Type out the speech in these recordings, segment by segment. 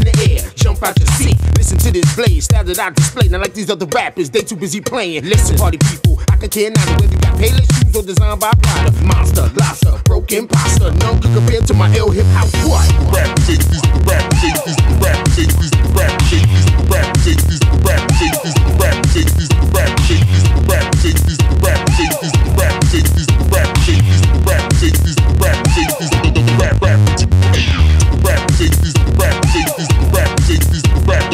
in the air, jump out your seat. Listen to this blaze, style that I display. Not like these other rappers, they too busy playing. Listen, party people, I could care not whether you got payless shoes or designed by Prada. Monster, lobster, broken pasta. None could compare to my ill hip house. What? The rap, these the rap, these the rap, these the rap, these the rap, these the rap, these the rap, these the rap.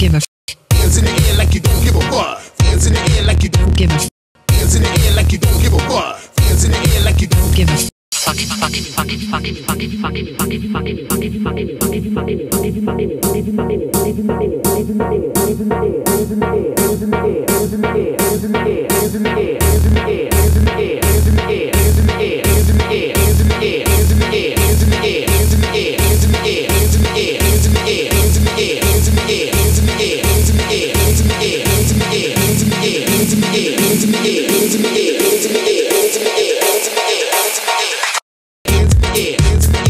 give a f. Hands in the air like you don't give a fuck. Hands in the air like you don't give a f. Hands in the air like you don't give a fuck. Hands in the air like you don't give a f. Fuck, fuck, fuck, fuck, fuck, fuck, fuck, fuck, fuck, fuck, fuck, fuck, fuck, it's me.